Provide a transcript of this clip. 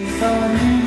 So